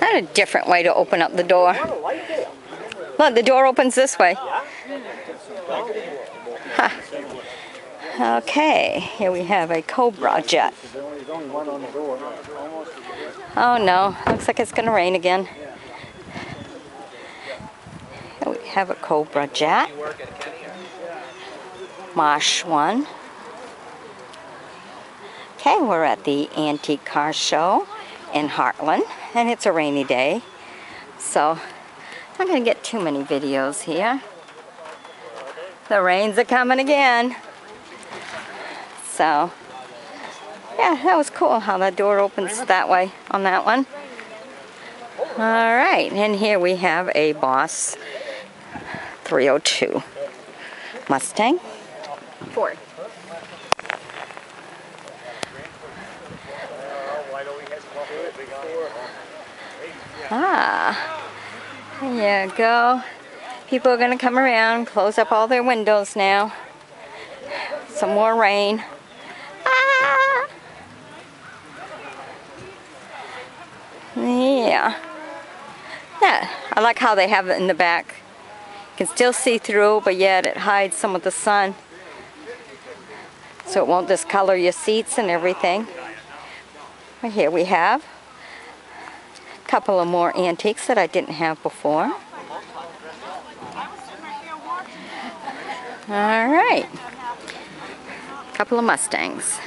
Not a different way to open up the door. Look, the door opens this way. Huh. Okay, here we have a Cobra jet. Oh no, looks like it's going to rain again. Here we have a Cobra jet. Mach one. Okay, we're at the Antique Car Show in Heartland, and it's a rainy day, so I'm going to get too many videos here. The rains are coming again. So, yeah, that was cool how the door opens that way on that one. All right, and here we have a Boss 302 Mustang. Ford. Ah, there you go. People are going to come around, close up all their windows now. Some more rain. Ah! Yeah. Yeah, I like how they have it in the back. You can still see through, but yet it hides some of the sun. So it won't discolor your seats and everything. Here we have couple of more antiques that I didn't have before. All right. Couple of Mustangs.